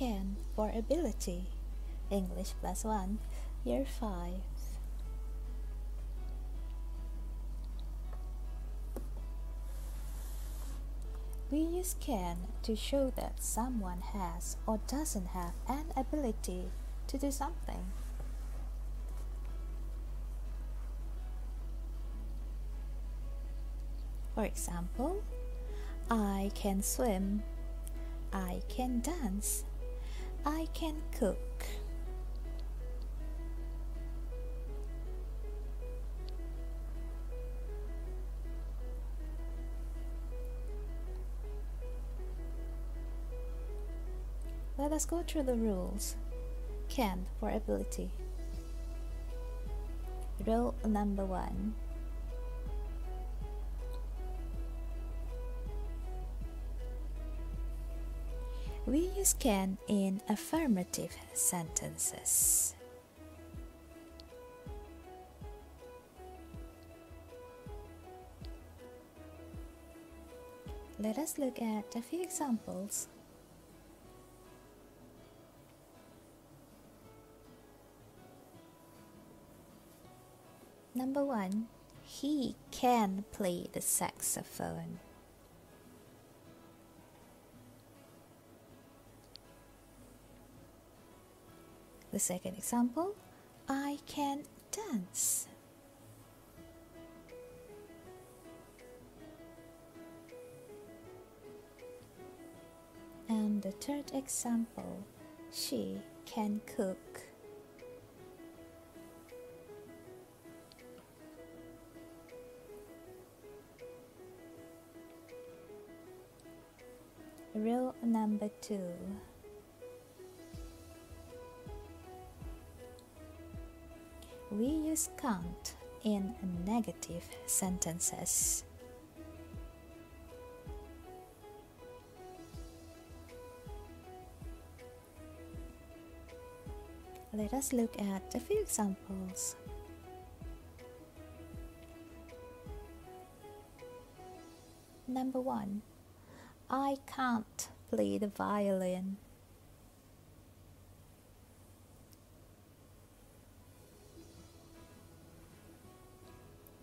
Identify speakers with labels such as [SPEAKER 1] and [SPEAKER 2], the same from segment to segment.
[SPEAKER 1] can for ability. English plus 1, year 5. We use can to show that someone has or doesn't have an ability to do something. For example, I can swim, I can dance, I can cook. Let us go through the rules. Can for ability. Rule number one. We use can in affirmative sentences. Let us look at a few examples. Number one, he can play the saxophone. The second example, I can dance. And the third example, she can cook. Rule number two. Use can't in negative sentences. Let us look at a few examples. Number one, I can't play the violin.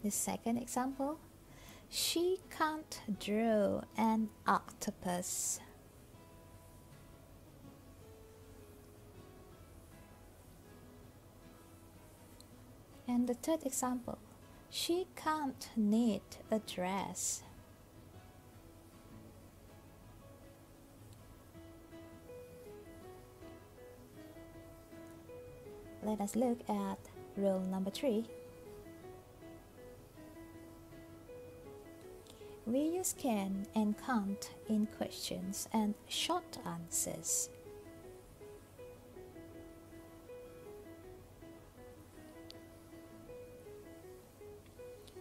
[SPEAKER 1] The second example, she can't draw an octopus. And the third example, she can't knit a dress. Let us look at rule number three. We use can and can't in questions and short answers.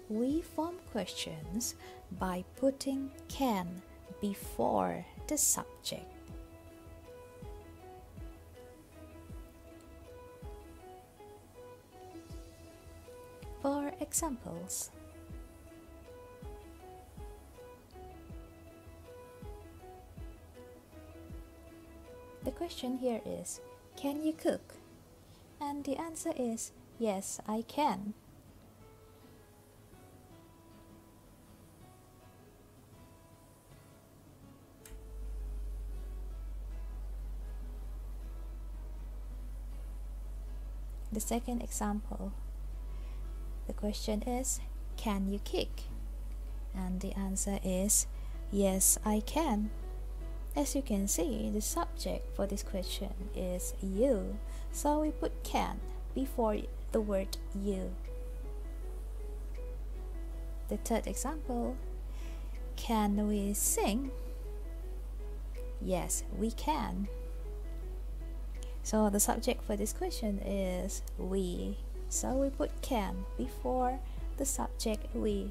[SPEAKER 1] We form questions by putting can before the subject. For examples, the question here is Can you cook? And the answer is Yes, I can. The second example the question is Can you kick? And the answer is Yes, I can. As you can see, the subject for this question is you, so we put can before the word you. The third example Can we sing? Yes, we can. So the subject for this question is we. So we put can before the subject we.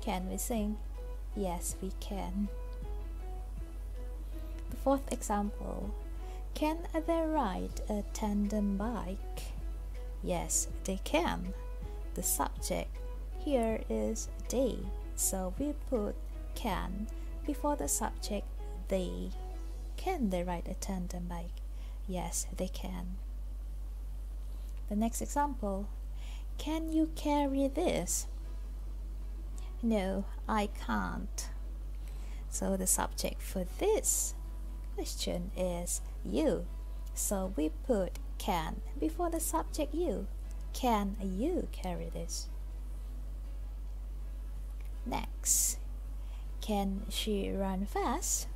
[SPEAKER 1] Can we sing? Yes, we can. Fourth example Can they ride a tandem bike? Yes, they can. The subject here is they, so we put can before the subject they can they ride a tandem bike? Yes, they can. The next example Can you carry this? No, I can't. So the subject for this question is you. So we put can before the subject you. Can you carry this? Next, can she run fast?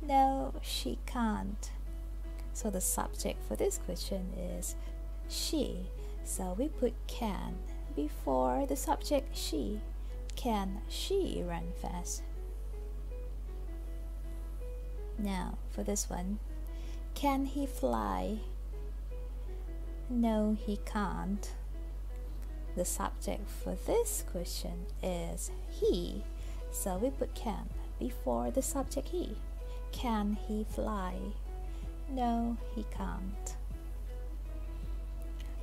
[SPEAKER 1] No, she can't. So the subject for this question is she. So we put can before the subject she. Can she run fast? Now, for this one, can he fly? No, he can't. The subject for this question is he, so we put can before the subject he. Can he fly? No, he can't.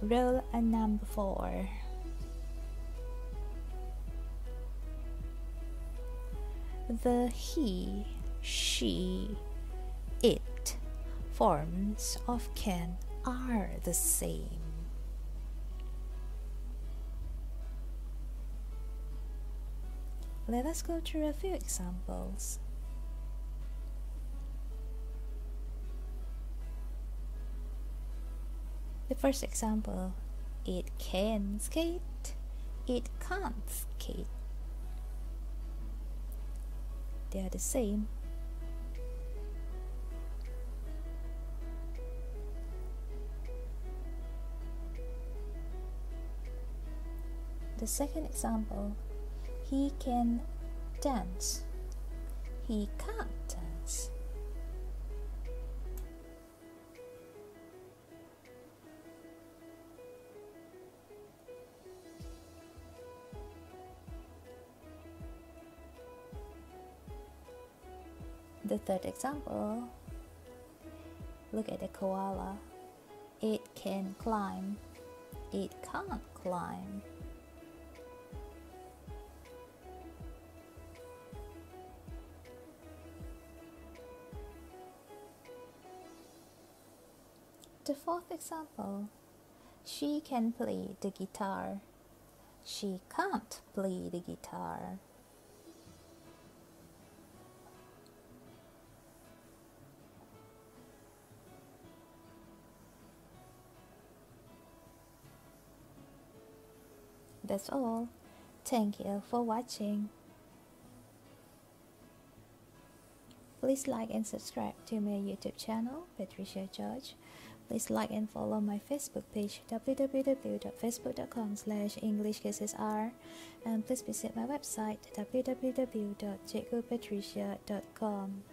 [SPEAKER 1] Rule number four. The he, she, it forms of can are the same. Let us go through a few examples. The first example it can skate, it can't skate. They are the same. The second example he can dance. He can't dance. The third example look at the koala. It can climb, it can't climb. The fourth example she can play the guitar. She can't play the guitar. That's all. Thank you for watching. Please like and subscribe to my YouTube channel, Patricia George. Please like and follow my Facebook page www.facebook.com slash englishkissesr and please visit my website www.jacopatricia.com.